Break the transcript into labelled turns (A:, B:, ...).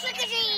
A: Trick or treat!